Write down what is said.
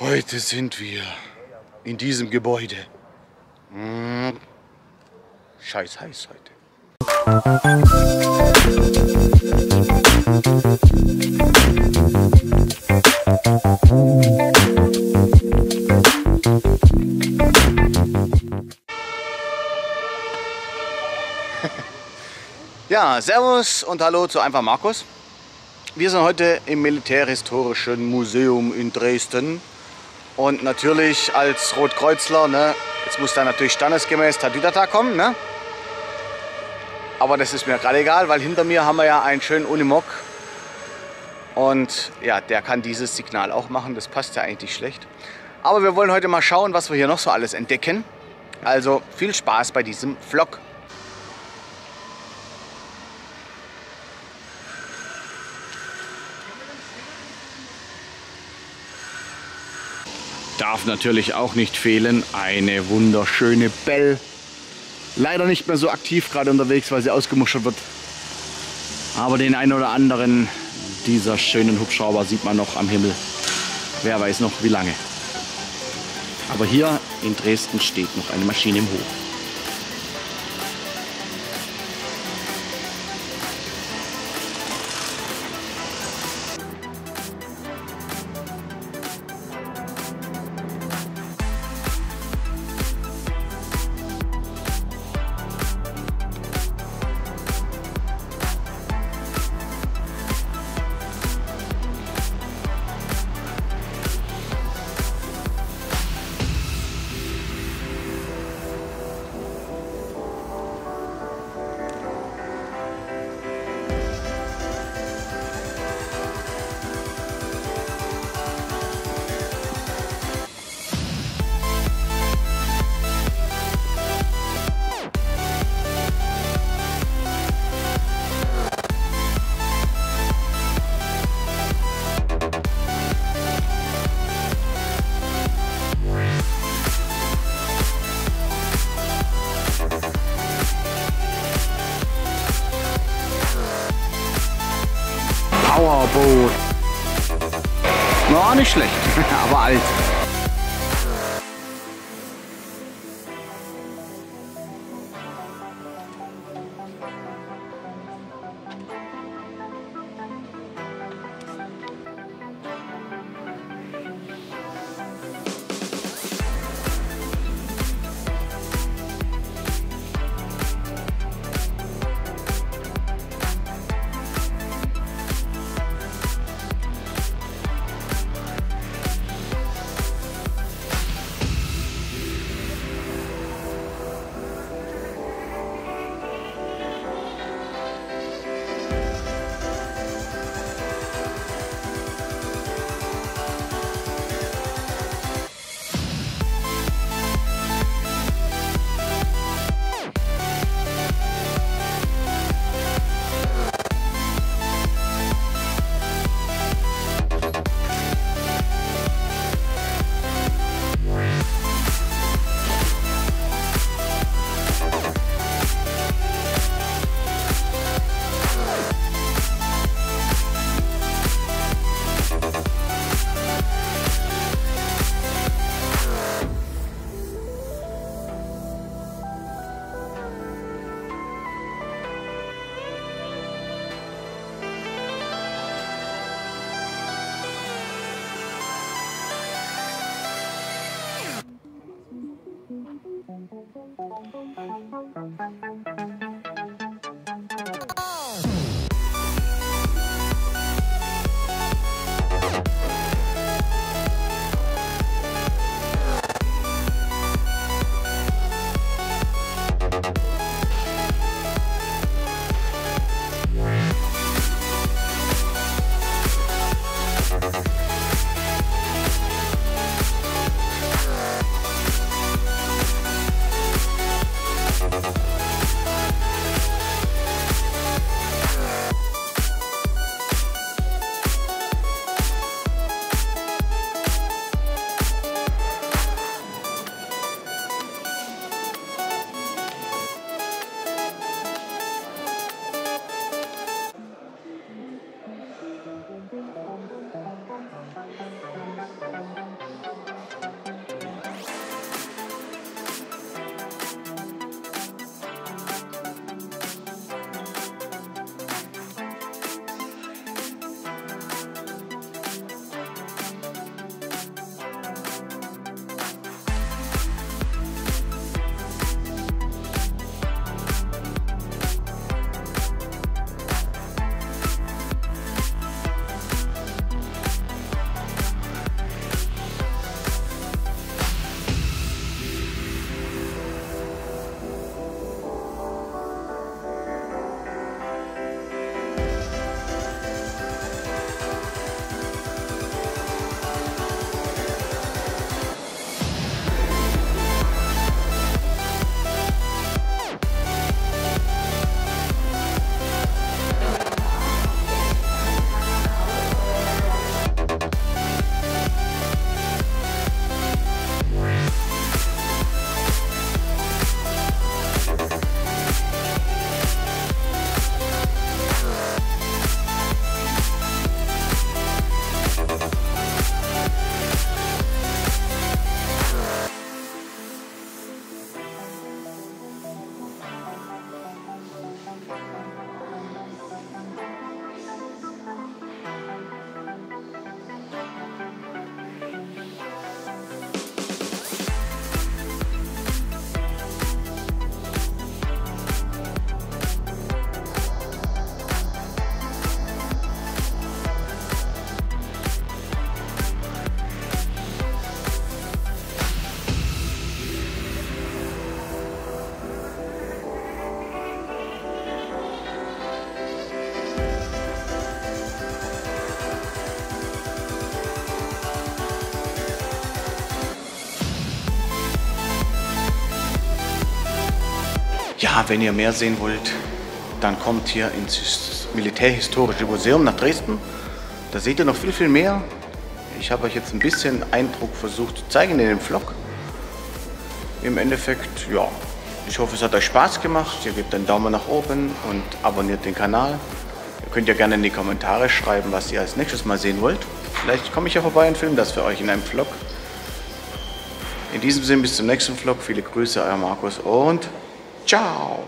Heute sind wir in diesem Gebäude. Hm. Scheiß heiß heute. Ja, Servus und Hallo zu Einfach Markus. Wir sind heute im Militärhistorischen Museum in Dresden. Und natürlich als Rotkreuzler, ne, jetzt muss da natürlich standesgemäß Tatütata kommen. Ne? Aber das ist mir gerade egal, weil hinter mir haben wir ja einen schönen Unimog. Und ja, der kann dieses Signal auch machen. Das passt ja eigentlich schlecht. Aber wir wollen heute mal schauen, was wir hier noch so alles entdecken. Also viel Spaß bei diesem Vlog. Darf natürlich auch nicht fehlen eine wunderschöne Bell. Leider nicht mehr so aktiv gerade unterwegs, weil sie ausgemuschert wird. Aber den einen oder anderen dieser schönen Hubschrauber sieht man noch am Himmel. Wer weiß noch wie lange. Aber hier in Dresden steht noch eine Maschine im Hof. Powerboot. Na, nicht schlecht, aber alt. Ja, wenn ihr mehr sehen wollt, dann kommt hier ins Militärhistorische Museum nach Dresden. Da seht ihr noch viel, viel mehr. Ich habe euch jetzt ein bisschen Eindruck versucht zu zeigen in dem Vlog. Im Endeffekt, ja, ich hoffe, es hat euch Spaß gemacht. Ihr gebt einen Daumen nach oben und abonniert den Kanal. Ihr könnt ja gerne in die Kommentare schreiben, was ihr als nächstes mal sehen wollt. Vielleicht komme ich ja vorbei und filme das für euch in einem Vlog. In diesem Sinne bis zum nächsten Vlog. Viele Grüße, euer Markus und Tchau!